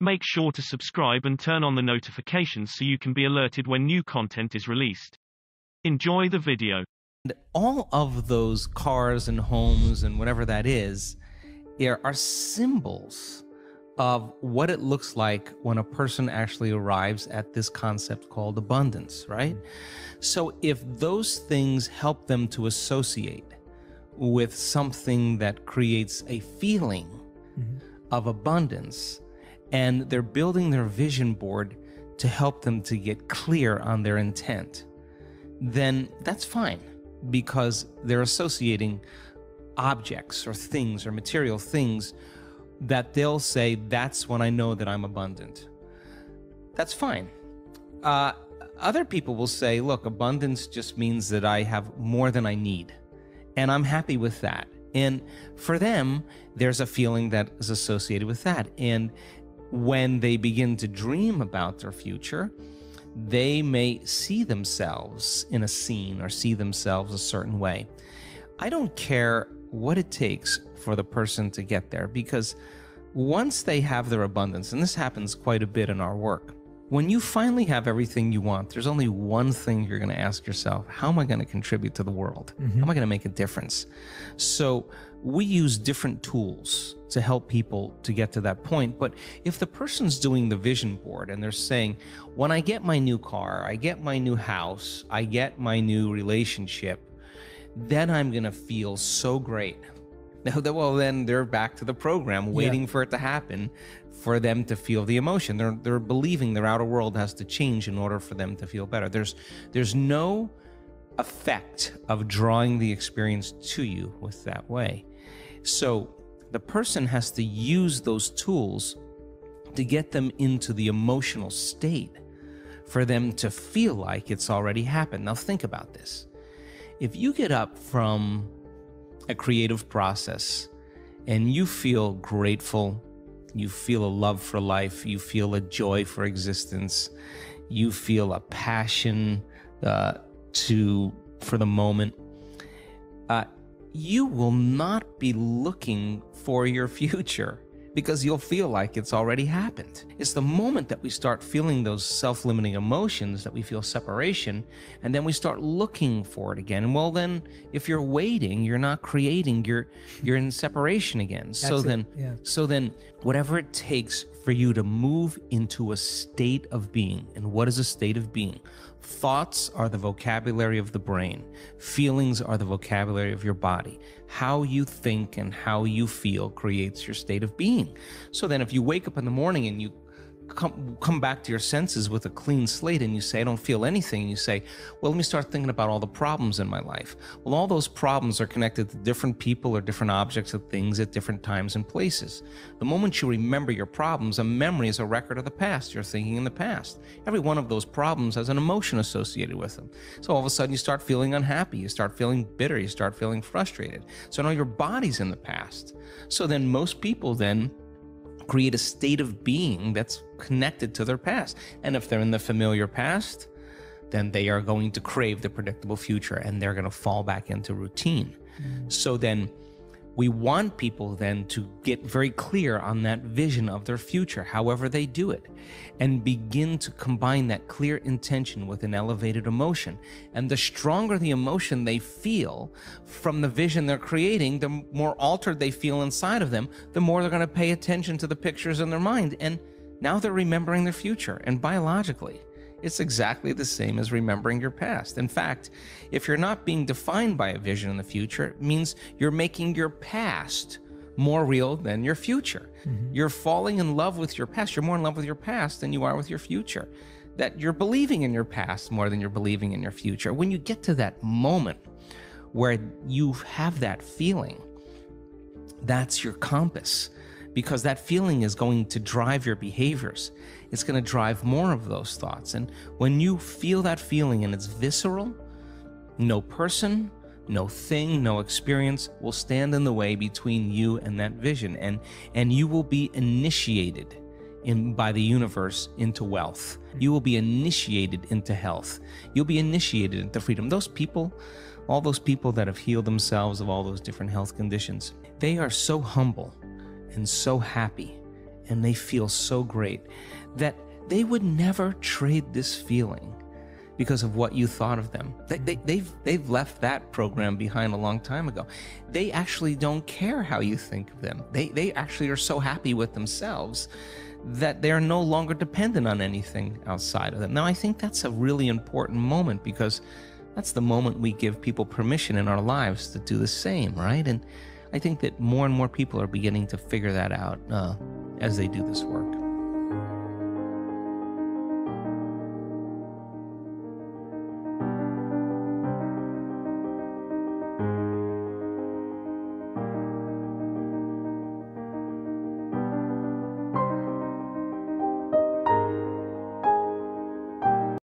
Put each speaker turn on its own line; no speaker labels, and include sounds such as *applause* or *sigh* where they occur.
Make sure to subscribe and turn on the notifications so you can be alerted when new content is released. Enjoy the video.
all of those cars and homes and whatever that is are are symbols of what it looks like when a person actually arrives at this concept called abundance, right? So if those things help them to associate with something that creates a feeling mm-hmm. of abundance and they're building their vision board to help them to get clear on their intent, then that's fine because they're associating objects or things or material things that they'll say, that's when I know that I'm abundant. That's fine. Uh, other people will say, look, abundance just means that I have more than I need, and I'm happy with that. And for them, there's a feeling that is associated with that. And when they begin to dream about their future, they may see themselves in a scene or see themselves a certain way. I don't care what it takes for the person to get there because once they have their abundance, and this happens quite a bit in our work, when you finally have everything you want, there's only one thing you're going to ask yourself How am I going to contribute to the world? Mm-hmm. How am I going to make a difference? So, we use different tools to help people to get to that point. But if the person's doing the vision board and they're saying, When I get my new car, I get my new house, I get my new relationship, then I'm going to feel so great. Well, then they're back to the program, waiting for it to happen for them to feel the emotion. They're they're believing their outer world has to change in order for them to feel better. There's there's no effect of drawing the experience to you with that way. So the person has to use those tools to get them into the emotional state for them to feel like it's already happened. Now think about this. If you get up from a creative process and you feel grateful, you feel a love for life, you feel a joy for existence, you feel a passion uh, to for the moment, uh, you will not be looking for your *laughs* future because you'll feel like it's already happened. It's the moment that we start feeling those self limiting emotions that we feel separation, and then we start looking for it again. Well, then, if you're waiting, you're not creating, you're, you're in separation again. so
it,
then,
yeah.
so then, whatever it takes for you to move into a state of being. And what is a state of being? Thoughts are the vocabulary of the brain, feelings are the vocabulary of your body. How you think and how you feel creates your state of being. So then, if you wake up in the morning and you come come back to your senses with a clean slate and you say I don't feel anything and you say well let me start thinking about all the problems in my life. Well all those problems are connected to different people or different objects or things at different times and places. The moment you remember your problems a memory is a record of the past. You're thinking in the past. Every one of those problems has an emotion associated with them. So all of a sudden you start feeling unhappy. You start feeling bitter. You start feeling frustrated. So now your body's in the past. So then most people then create a state of being that's connected to their past. And if they're in the familiar past, then they are going to crave the predictable future and they're going to fall back into routine. Mm. So then we want people then to get very clear on that vision of their future, however they do it, and begin to combine that clear intention with an elevated emotion. And the stronger the emotion they feel from the vision they're creating, the more altered they feel inside of them, the more they're going to pay attention to the pictures in their mind. And now they're remembering their future. And biologically, it's exactly the same as remembering your past. In fact, if you're not being defined by a vision in the future, it means you're making your past more real than your future. Mm-hmm. You're falling in love with your past. You're more in love with your past than you are with your future. That you're believing in your past more than you're believing in your future. When you get to that moment where you have that feeling, that's your compass because that feeling is going to drive your behaviors. It's going to drive more of those thoughts. And when you feel that feeling and it's visceral, no person, no thing, no experience will stand in the way between you and that vision. And, and you will be initiated in, by the universe into wealth. You will be initiated into health. You'll be initiated into freedom. Those people, all those people that have healed themselves of all those different health conditions, they are so humble and so happy and they feel so great that they would never trade this feeling because of what you thought of them. They, they, they've, they've left that program behind a long time ago. They actually don't care how you think of them. They, they actually are so happy with themselves that they're no longer dependent on anything outside of them. Now, I think that's a really important moment because that's the moment we give people permission in our lives to do the same, right? And I think that more and more people are beginning to figure that out uh, as they do this work.